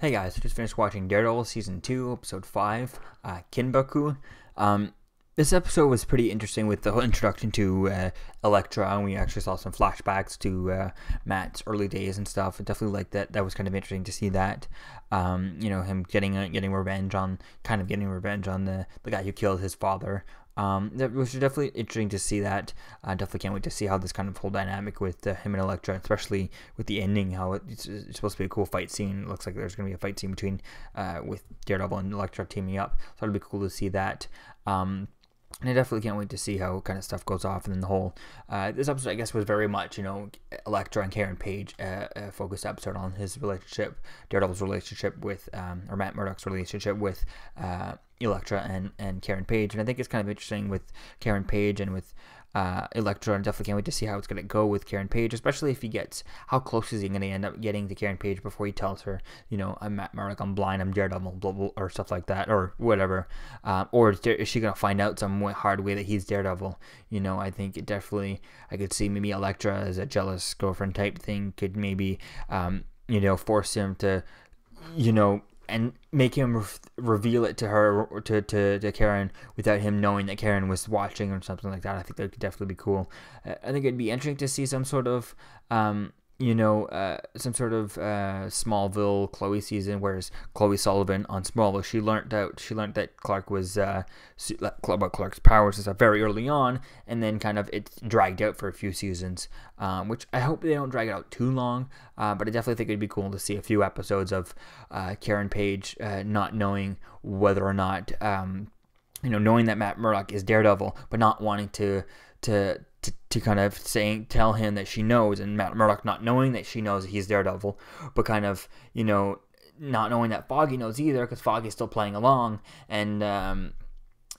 Hey guys, just finished watching Daredevil season two, episode five, uh, Kinbaku. Um, this episode was pretty interesting with the whole introduction to uh, Elektra, and we actually saw some flashbacks to uh, Matt's early days and stuff. I definitely like that. That was kind of interesting to see that. Um, you know, him getting uh, getting revenge on, kind of getting revenge on the the guy who killed his father. Um, that was definitely interesting to see that. I definitely can't wait to see how this kind of whole dynamic with uh, him and Elektra, especially with the ending, how it's, it's, supposed to be a cool fight scene. It looks like there's going to be a fight scene between uh, with Daredevil and Elektra teaming up. So it'll be cool to see that. Um, and I definitely can't wait to see how kind of stuff goes off. And then the whole uh, this episode, I guess, was very much you know Elektra and Karen Page uh, uh, focused episode on his relationship, Daredevil's relationship with, um, or Matt Murdock's relationship with uh, Elektra and and Karen Page. And I think it's kind of interesting with Karen Page and with uh, Elektra, and definitely can't wait to see how it's going to go with Karen Page, especially if he gets how close is he going to end up getting to Karen Page before he tells her, you know, I'm Matt Murdock, I'm blind, I'm Daredevil, blah, blah, or stuff like that, or whatever. Um, or is, there, is she going to find out some hard way that he's Daredevil? You know, I think it definitely, I could see maybe Elektra as a jealous girlfriend type thing could maybe, um, you know, force him to, you know, and make him re- reveal it to her or to, to, to Karen without him knowing that Karen was watching or something like that. I think that could definitely be cool. I think it'd be interesting to see some sort of um, you know, uh, some sort of uh, Smallville Chloe season, whereas Chloe Sullivan on Smallville, she learned out, she learned that Clark was uh, about Clark's powers and stuff very early on, and then kind of it dragged out for a few seasons, um, which I hope they don't drag it out too long. Uh, but I definitely think it'd be cool to see a few episodes of uh, Karen Page uh, not knowing whether or not, um, you know, knowing that Matt Murdock is Daredevil, but not wanting to to to, kind of saying tell him that she knows and Matt Murdock not knowing that she knows he's Daredevil, but kind of you know not knowing that Foggy knows either because Foggy's still playing along and um,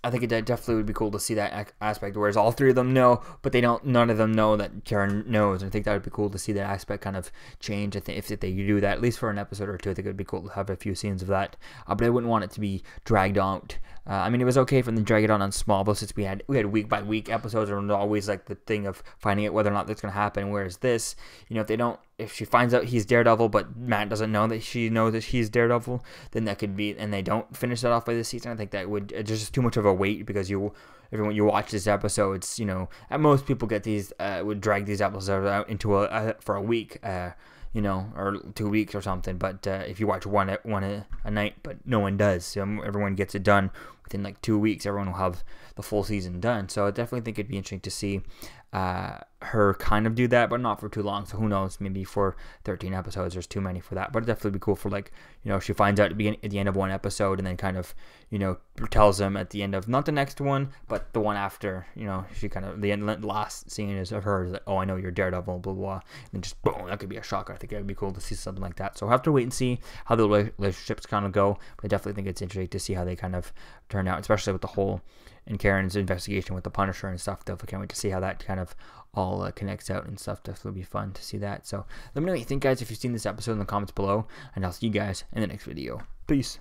I think it definitely would be cool to see that aspect. Whereas all three of them know, but they don't. None of them know that Karen knows. And I think that would be cool to see that aspect kind of change. I think if, they do that, at least for an episode or two, I think it would be cool to have a few scenes of that. Uh, but I wouldn't want it to be dragged out. Uh, I mean, it was okay for them to drag it on on Smallville since we had we had week by week episodes, and always like the thing of finding out whether or not that's going to happen. Whereas this, you know, if they don't if she finds out he's Daredevil, but Matt doesn't know that she knows that he's Daredevil, then that could be, and they don't finish that off by this season. I think that would it's just too much of a wait because you, everyone you watch this episode, it's you know, at most people get these uh, would drag these episodes out into a, a for a week. Uh, you know, or two weeks or something. But uh, if you watch one one a, a, night, but no one does, so everyone gets it done within like two weeks. Everyone will have the full season done. So I definitely think it'd be interesting to see uh, her kind of do that, but not for too long. So who knows? Maybe for 13 episodes, there's too many for that. But it'd definitely be cool for like you know she finds out at the, at the end of one episode and then kind of you know tells them at the end of not the next one, but the one after. You know she kind of the end, last scene is of her is like, oh I know you're Daredevil, blah blah, blah. and just boom, that could be a shocker. I think it would be cool to see something like that. So we'll have to wait and see how the relationships kind of go. But I definitely think it's interesting to see how they kind of turn out, especially with the whole and Karen's investigation with the Punisher and stuff. Definitely can't wait to see how that kind of all uh, connects out and stuff. Definitely be fun to see that. So let me know what you think, guys, if you've seen this episode in the comments below, and I'll see you guys in the next video. Peace.